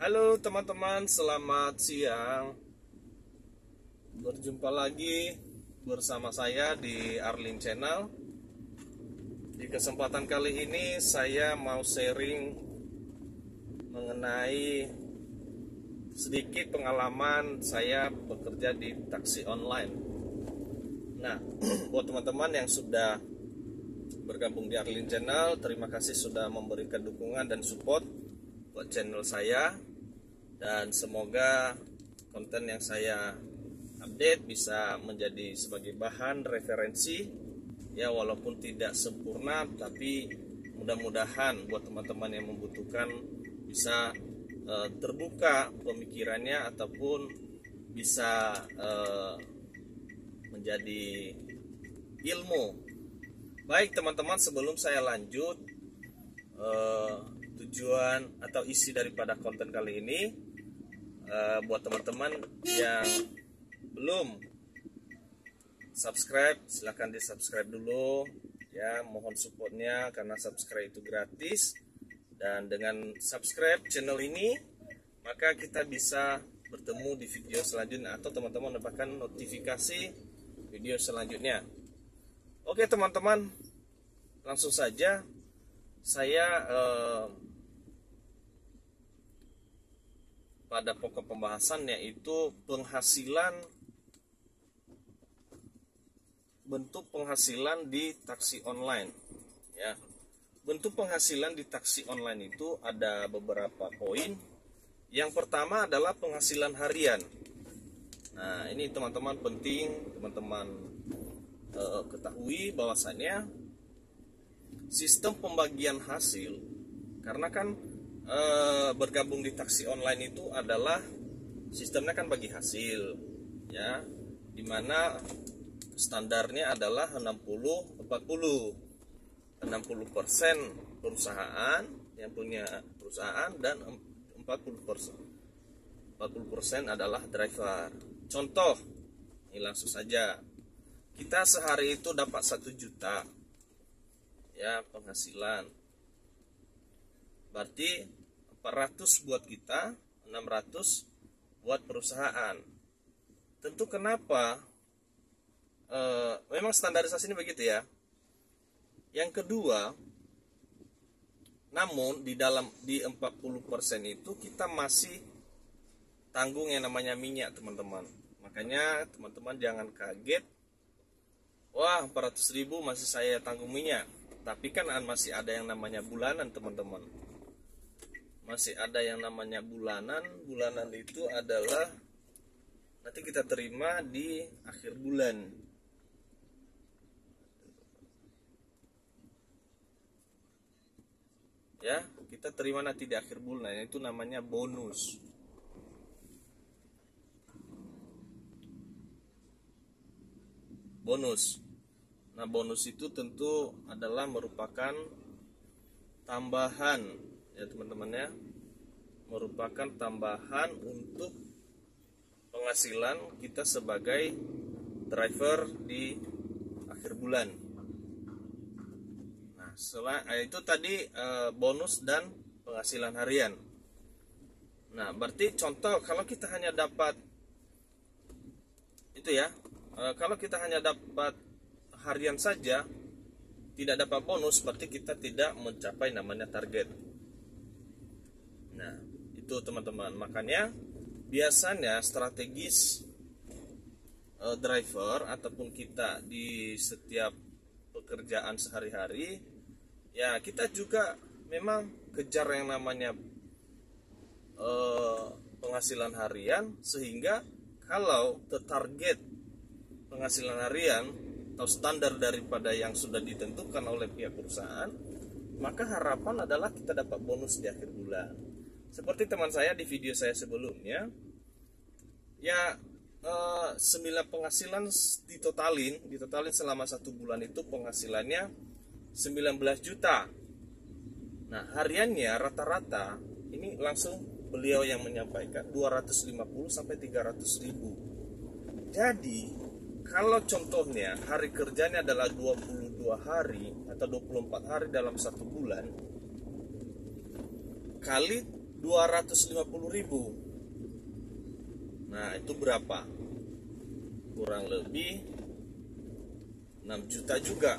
Halo teman-teman, selamat siang. Berjumpa lagi bersama saya di Arlin Channel. Di kesempatan kali ini saya mau sharing mengenai sedikit pengalaman saya bekerja di taksi online. Nah, buat teman-teman yang sudah bergabung di Arlin Channel, terima kasih sudah memberikan dukungan dan support buat channel saya dan semoga konten yang saya update bisa menjadi sebagai bahan referensi. Ya walaupun tidak sempurna tapi mudah-mudahan buat teman-teman yang membutuhkan bisa uh, terbuka pemikirannya ataupun bisa uh, menjadi ilmu. Baik teman-teman sebelum saya lanjut uh, tujuan atau isi daripada konten kali ini uh, buat teman-teman yang belum subscribe silahkan di subscribe dulu ya. Mohon supportnya karena subscribe itu gratis. Dan dengan subscribe channel ini maka kita bisa bertemu di video selanjutnya atau teman-teman mendapatkan notifikasi video selanjutnya. Oke teman-teman langsung saja saya eh, pada pokok pembahasan yaitu penghasilan bentuk penghasilan di taksi online ya. Bentuk penghasilan di taksi online itu ada beberapa poin. Yang pertama adalah penghasilan harian. Nah ini teman-teman penting teman-teman uh, ketahui bahwasannya sistem pembagian hasil karena kan e, bergabung di taksi online itu adalah sistemnya kan bagi hasil ya. Di mana standarnya adalah 60 40 60 persen perusahaan yang punya perusahaan dan 40 persen. 40 persen adalah driver. Contoh ini langsung saja. Kita sehari itu dapat satu juta ya penghasilan Berarti 400 buat kita, 600 buat perusahaan. Tentu kenapa? E, memang standarisasi ini begitu ya. Yang kedua, namun di dalam di 40% itu kita masih tanggung yang namanya minyak, teman-teman. Makanya teman-teman jangan kaget. Wah, 400 ribu masih saya tanggung minyak. Tapi kan masih ada yang namanya bulanan, teman-teman masih ada yang namanya bulanan. Bulanan itu adalah nanti kita terima di akhir bulan. Ya kita terima nanti di akhir bulan. Itu namanya bonus. Bonus. Nah bonus itu tentu adalah merupakan tambahan ya teman-teman ya merupakan tambahan untuk penghasilan kita sebagai driver di akhir bulan. Nah, setelah eh, itu tadi eh, bonus dan penghasilan harian. Nah, berarti contoh kalau kita hanya dapat itu ya, eh, kalau kita hanya dapat harian saja tidak dapat bonus berarti kita tidak mencapai namanya target. Itu teman-teman. Makanya biasanya strategis uh, driver ataupun kita di setiap pekerjaan sehari-hari ya kita juga memang kejar yang namanya uh, penghasilan harian sehingga kalau target penghasilan harian atau standar daripada yang sudah ditentukan oleh pihak perusahaan maka harapan adalah kita dapat bonus di akhir bulan seperti teman saya di video saya sebelumnya, ya eh, sembilan penghasilan ditotalin, ditotalin selama satu bulan itu penghasilannya 19 juta. Nah hariannya rata-rata ini langsung beliau yang menyampaikan 250 sampai 300 ribu. Jadi kalau contohnya hari kerjanya adalah 22 hari atau 24 hari dalam satu bulan kali 250 ribu. Nah itu berapa? Kurang lebih 6 juta juga.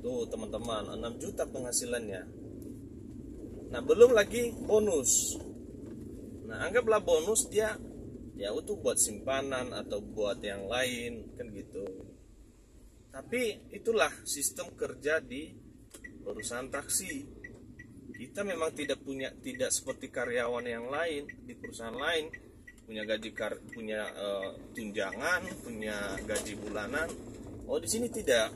Tuh teman-teman 6 juta penghasilannya. Nah belum lagi bonus. Nah anggaplah bonus dia ya untuk buat simpanan atau buat yang lain kan gitu. Tapi itulah sistem kerja di perusahaan taksi kita memang tidak punya tidak seperti karyawan yang lain di perusahaan lain punya gaji kar, punya uh, tunjangan punya gaji bulanan. Oh di sini tidak.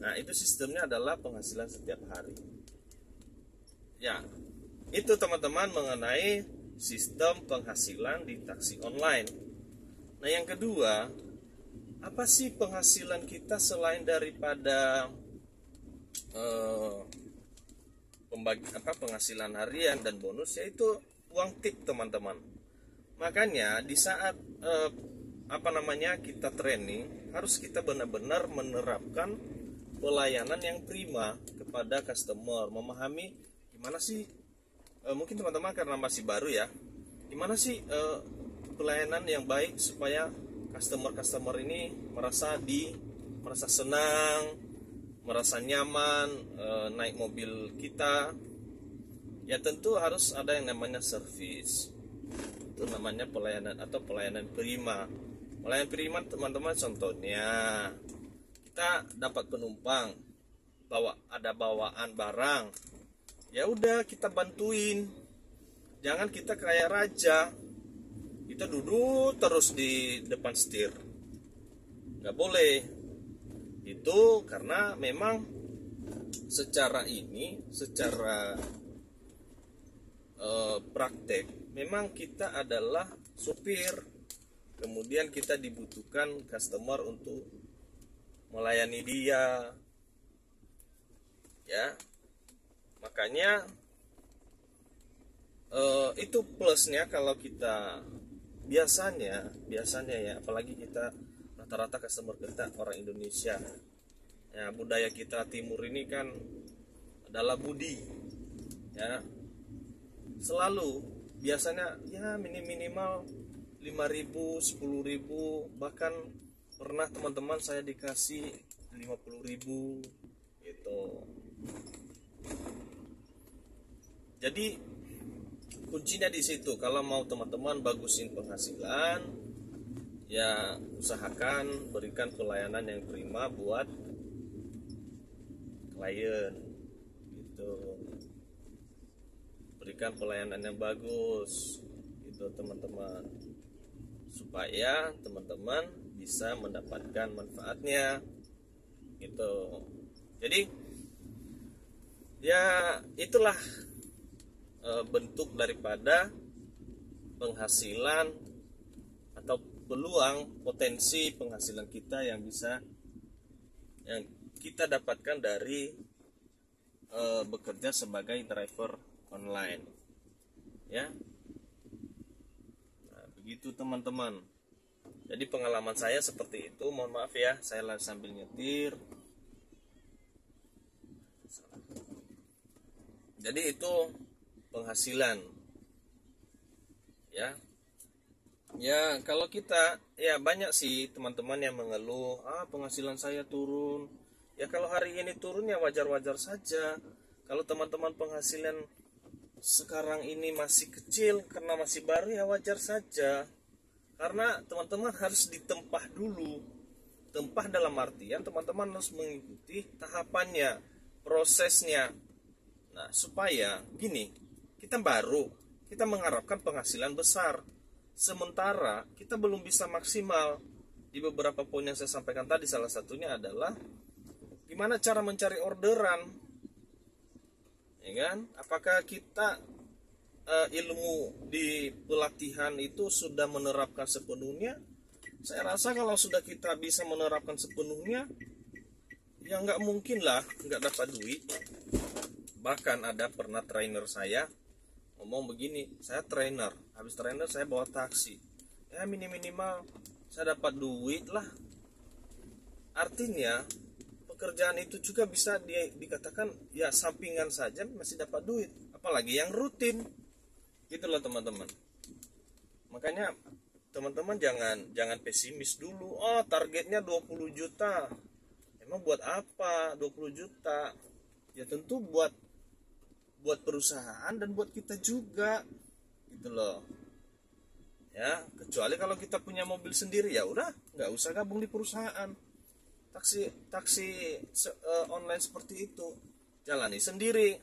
Nah itu sistemnya adalah penghasilan setiap hari. Ya itu teman-teman mengenai sistem penghasilan di taksi online. Nah, yang kedua, apa sih penghasilan kita selain daripada eh, pembagi apa penghasilan harian dan bonus yaitu uang tip teman-teman. Makanya di saat eh, apa namanya kita training harus kita benar-benar menerapkan pelayanan yang prima kepada customer, memahami gimana sih uh, mungkin teman-teman karena masih baru ya gimana sih uh, pelayanan yang baik supaya customer-customer ini merasa di merasa senang merasa nyaman uh, naik mobil kita ya tentu harus ada yang namanya service. Itu namanya pelayanan atau pelayanan prima. Pelayanan prima teman-teman contohnya kita dapat penumpang bawa ada bawaan barang ya udah kita bantuin. Jangan kita kayak raja kita duduk terus di depan setir. Nggak boleh itu karena memang secara ini secara uh, praktek memang kita adalah supir. Kemudian kita dibutuhkan customer untuk melayani dia. Ya. Makanya uh, itu plusnya kalau kita biasanya biasanya ya apalagi kita rata-rata customer kita orang Indonesia. Ya budaya kita timur ini kan adalah budi. Ya. Selalu biasanya ya minim minimal 5000 10000 bahkan pernah teman-teman saya dikasih 50000 gitu. Jadi kuncinya di situ. Kalau mau teman-teman bagusin penghasilan ya usahakan berikan pelayanan yang prima buat klien. Gitu. Berikan pelayanan yang bagus. Itu teman-teman. Supaya teman-teman bisa mendapatkan manfaatnya. Gitu. Jadi ya itulah e, bentuk daripada penghasilan atau peluang potensi penghasilan kita yang bisa yang kita dapatkan dari e, bekerja sebagai driver online. Ya. Nah, begitu teman-teman. Jadi pengalaman saya seperti itu. Mohon maaf ya saya sambil nyetir. Jadi itu penghasilan. Ya ya kalau kita ya banyak sih teman-teman yang mengeluh ah penghasilan saya turun. Ya kalau hari ini turun ya wajar-wajar saja. Kalau teman-teman penghasilan sekarang ini masih kecil karena masih baru ya wajar saja. Karena teman-teman harus ditempah dulu. Tempah dalam artian teman-teman harus mengikuti tahapannya prosesnya. Nah supaya gini kita baru kita mengharapkan penghasilan besar sementara kita belum bisa maksimal. Di beberapa poin yang saya sampaikan tadi salah satunya adalah gimana cara mencari orderan. Ya kan? Apakah kita uh, ilmu di pelatihan itu sudah menerapkan sepenuhnya? Saya rasa kalau sudah kita bisa menerapkan sepenuhnya ya nggak mungkin lah nggak dapat duit. Bahkan ada pernah trainer saya ngomong begini saya trainer. Habis trainer saya bawa taksi. Ya minim minimal saya dapat duit lah. Artinya pekerjaan itu juga bisa di, dikatakan ya sampingan saja masih dapat duit. Apalagi yang rutin. Gitu loh teman-teman. Makanya teman-teman jangan jangan pesimis dulu. Oh targetnya 20 juta. Emang buat apa? 20 juta. Ya tentu buat buat perusahaan dan buat kita juga. Gitu loh. Ya kecuali kalau kita punya mobil sendiri ya udah nggak usah gabung di perusahaan. Taksi taksi uh, online seperti itu. Jalani sendiri.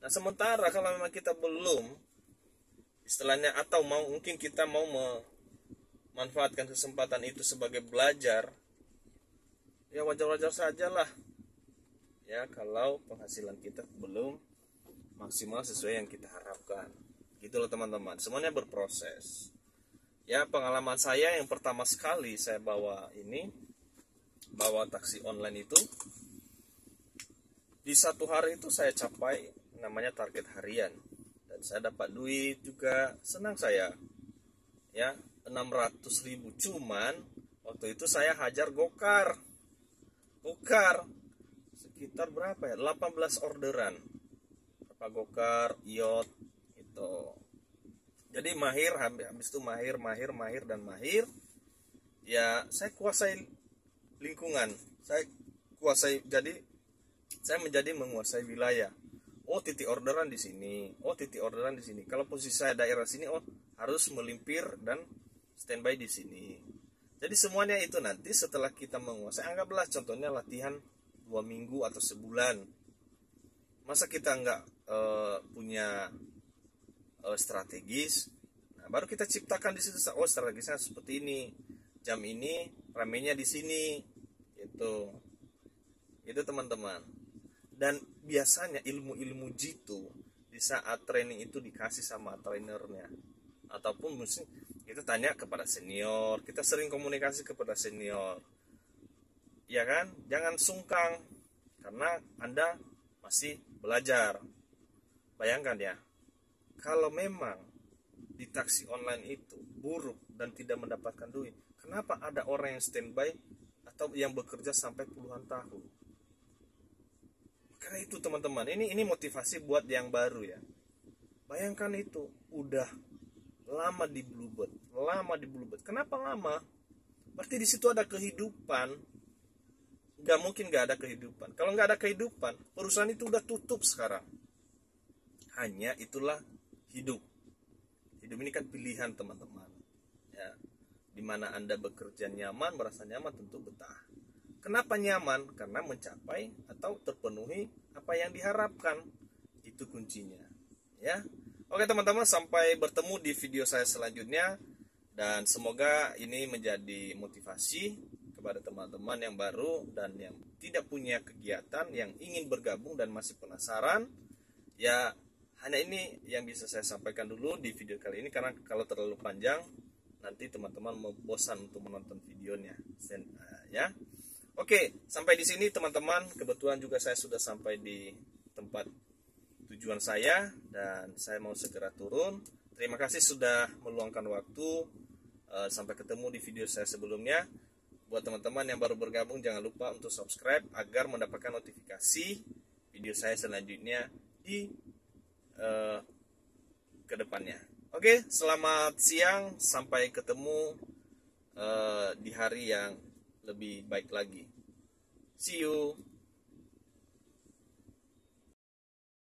Nah sementara kalau memang kita belum istilahnya atau mau mungkin kita mau memanfaatkan kesempatan itu sebagai belajar ya wajar-wajar saja lah ya kalau penghasilan kita belum maksimal sesuai yang kita harapkan. Gitu loh teman-teman. Semuanya berproses. Ya pengalaman saya yang pertama sekali saya bawa ini bawa taksi online itu di satu hari itu saya capai namanya target harian. Dan saya dapat duit juga. Senang saya. Ya 600 ribu. Cuman waktu itu saya hajar gokar. Gokar. Sekitar berapa ya? 18 orderan apa gokar iot itu jadi mahir habis itu mahir mahir mahir dan mahir ya saya kuasai lingkungan. Saya kuasai jadi saya menjadi menguasai wilayah. Oh titik orderan di sini. Oh titik orderan di sini. Kalau posisi saya daerah sini oh harus melimpir dan standby di sini. Jadi semuanya itu nanti setelah kita menguasai anggaplah contohnya latihan dua minggu atau sebulan. Masa kita nggak uh, punya uh, strategis. Nah baru kita ciptakan di situ oh strategisnya seperti ini. Jam ini ramenya di sini itu itu teman-teman. Dan biasanya ilmu-ilmu jitu di saat training itu dikasih sama trainernya. Ataupun mungkin kita tanya kepada senior kita sering komunikasi kepada senior. Ya kan? Jangan sungkang karena anda masih belajar bayangkan ya kalau memang di taksi online itu buruk dan tidak mendapatkan duit kenapa ada orang yang standby atau yang bekerja sampai puluhan tahun? Karena itu teman-teman ini ini motivasi buat yang baru ya. Bayangkan itu udah lama di Bluebird lama di Bluebird kenapa lama? Berarti di situ ada kehidupan. Nggak mungkin nggak ada kehidupan. Kalau nggak ada kehidupan perusahaan itu udah tutup sekarang hanya itulah hidup hidup ini kan pilihan teman-teman ya di mana Anda bekerja nyaman, merasa nyaman tentu betah. Kenapa nyaman? Karena mencapai atau terpenuhi apa yang diharapkan. Itu kuncinya. Ya. Oke teman-teman, sampai bertemu di video saya selanjutnya dan semoga ini menjadi motivasi kepada teman-teman yang baru dan yang tidak punya kegiatan yang ingin bergabung dan masih penasaran ya hanya ini yang bisa saya sampaikan dulu di video kali ini karena kalau terlalu panjang nanti teman-teman bosan untuk menonton videonya. Uh, ya. Oke sampai di sini teman-teman. Kebetulan juga saya sudah sampai di tempat tujuan saya dan saya mau segera turun. Terima kasih sudah meluangkan waktu uh, sampai ketemu di video saya sebelumnya. Buat teman-teman yang baru bergabung jangan lupa untuk subscribe agar mendapatkan notifikasi video saya selanjutnya di uh, ke depannya Oke, selamat siang. Sampai ketemu uh, di hari yang lebih baik lagi. See you.